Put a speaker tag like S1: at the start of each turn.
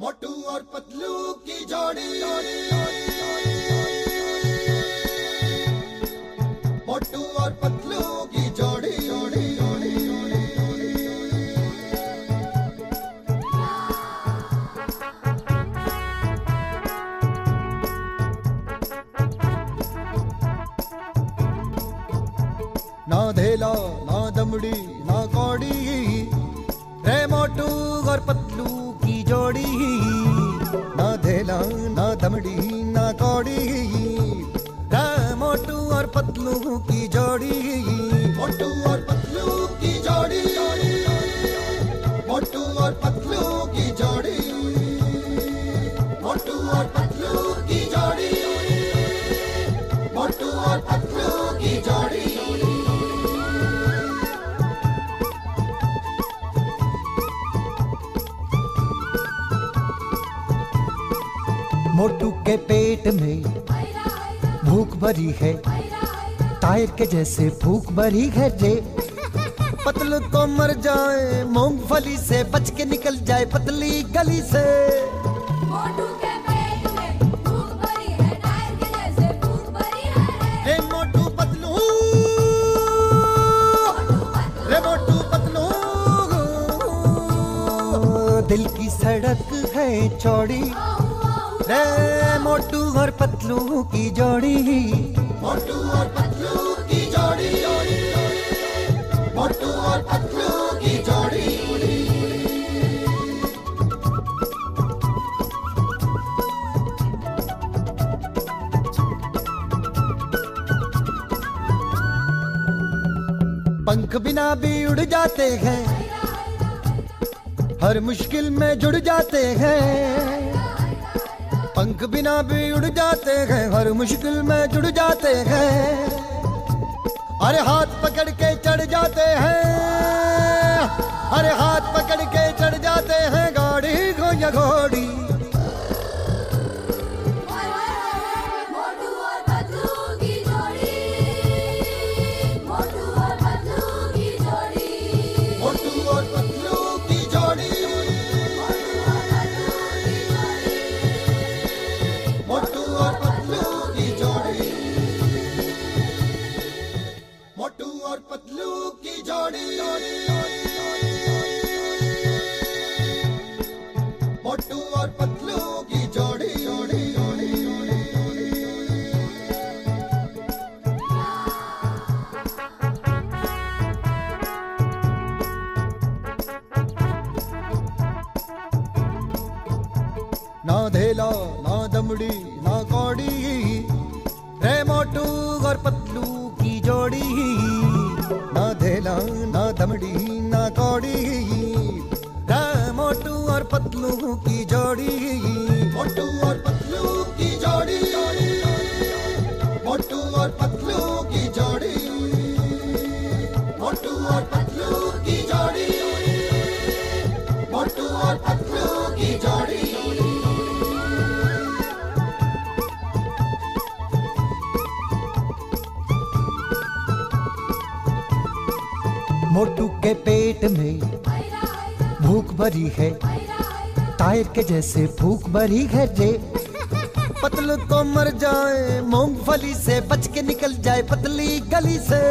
S1: मोटू और पतलू की जोड़ी। मोटू और पतलू की जोड़ी। जोड़ी जोड़ी ना धेला, ना दमड़ी, ना कौड़ी। रे मोटू और पतलू ना ना दमड़ी ना कौड़ी रामोटू और पतलू की मोटू के पेट में भूख भरी है। टायर के जैसे भूख भरी है जे। पतलू तो मर जाए मूंगफली से बच के निकल जाए पतली गली से।
S2: मोटू के पेट में भूख भरी है टायर के जैसे भूख भरी है।
S1: रे मोटू पतलू। रे मोटू पतलू। दिल की सड़क है चौड़ी। रे मोटू और पतलू की जोड़ी। मोटू और पतलू की जोड़ी। मोटू और पतलू की जोड़ी। पंख बिना भी उड़ जाते हैं हर मुश्किल में जुड़ जाते हैं। पंख बिना भी उड़ जाते हैं, हर मुश्किल में जुड़ जाते हैं। अरे हाथ पकड़ के चढ़ जाते हैं, अरे हाथ पकड़ के चढ़ जाते हैं, गाड़ी या घोड़ी।
S2: और पतलू की जोड़ी। मोटू और पतलू की जोड़ी।
S1: जोड़ी जोड़ी जोड़ी जोड़ी ना धेला, ना दमड़ी, ना कौड़ी। रे मोटू और पतलू की जोड़ी। ना दमड़ी ना कौड़ी। मोटू और पतलू की जोड़ी। मोटू के पेट में भूख भरी है। टायर के जैसे भूख भरी है जे। पतलू तो मर जाए, मूंगफली से बच के निकल जाए पतली गली से।